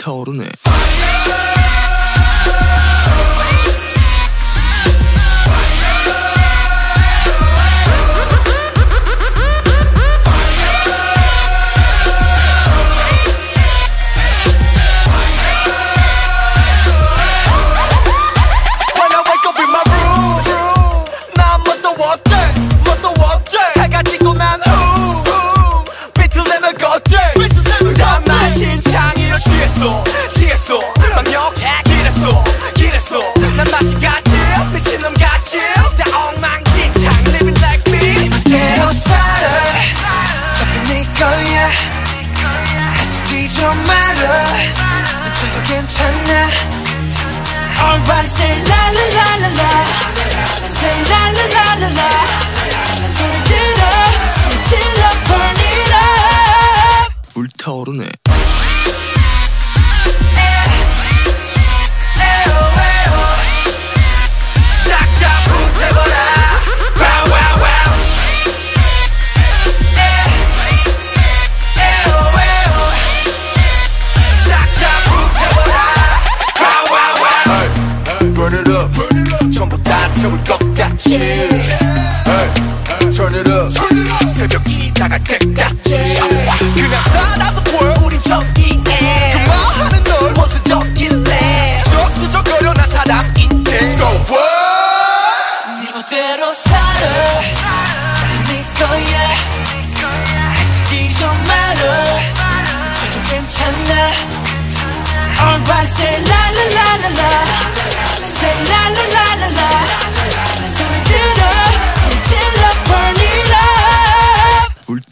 불타오르네 지좀 마라 문제도 괜찮아 Everybody say la la la la la Say la la la la la 소리 들어 소리 질러 burn it up 불타오르네 것 같이 Turn it up. 새벽이 다갈 때까지. 그냥 살아도 보여 우린 저기에. 그만하는 널 원수적일래? 수적수적거려 난 사람인데. So what? 네 멋대로 살아. 잡힌 네 거야. 애쓰지 좀 마라 문제도 괜찮아. Everybody say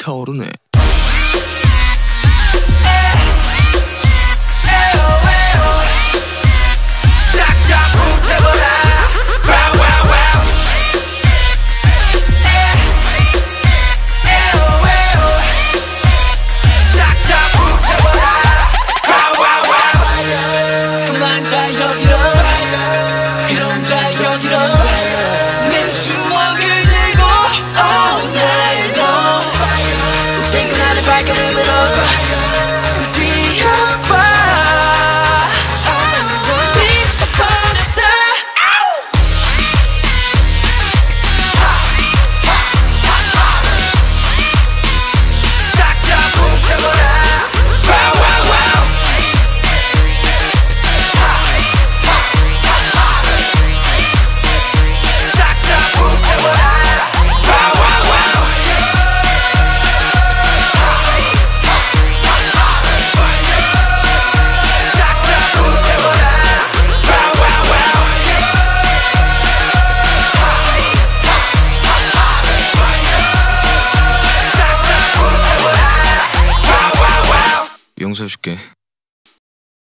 up 불타 용서해줄게